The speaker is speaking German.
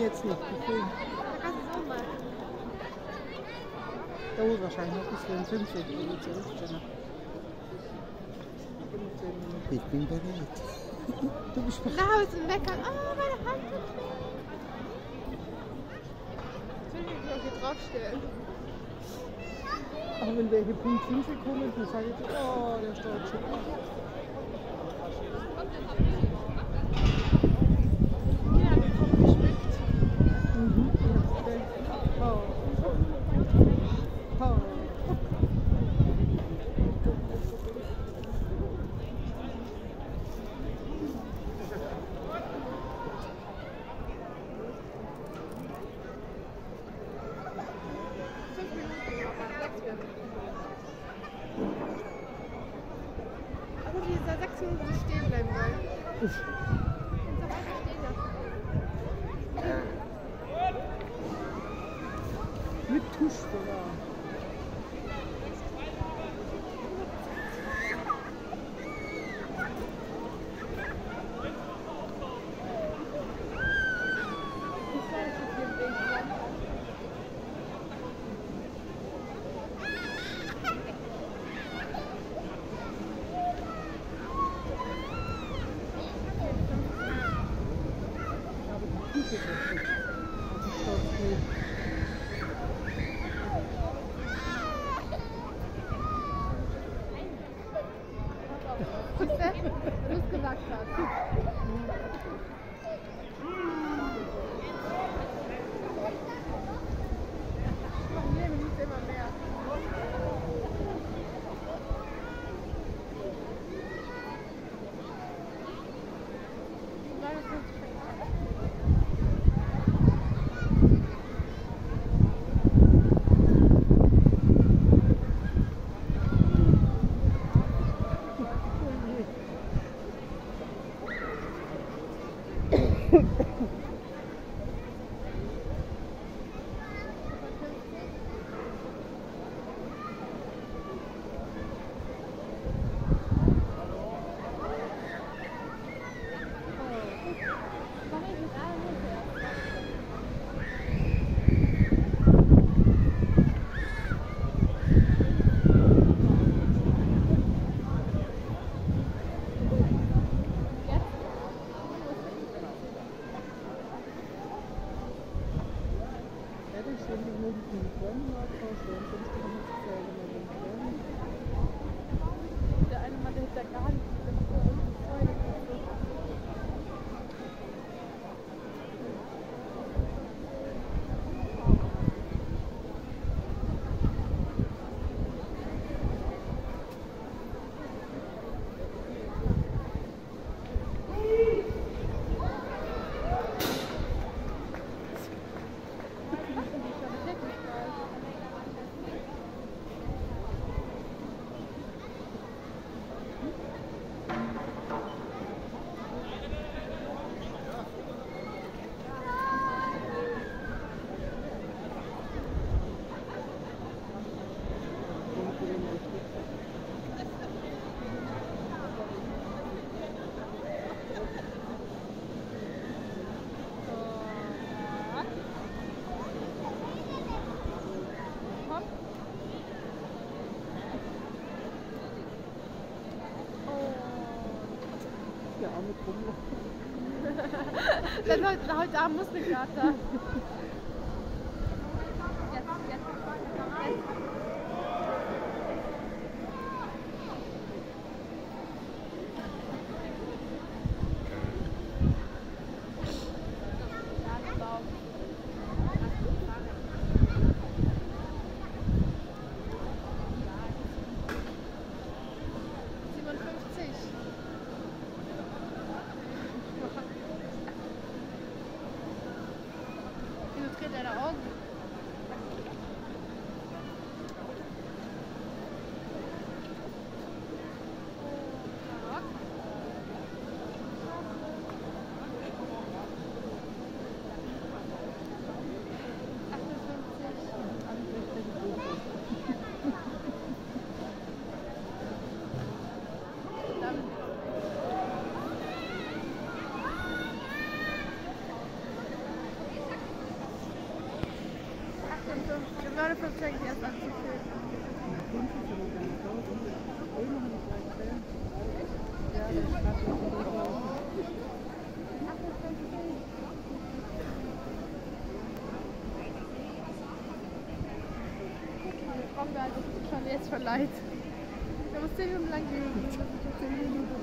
Ich jetzt nicht befehlen. Da kannst du so machen. Dauert wahrscheinlich noch bis wir um 5 Uhr gehen. zurückstellen. Ich bin bereit. Du bist bereit. Raus und meckern. Oh, meine Hand tut weh. Ich will mich noch hier draufstellen. Aber wenn welche Punkt 5 kommen, dann sage ich, oh, der steht gesagt hat. Arme Kummler. Dann heute, heute Abend Muskelkater. Jetzt, Ich habe 59 eigentlich erst angefühlt. Kommen Ich also schon jetzt verleiht. Wir haben 10 Minuten lang geübt.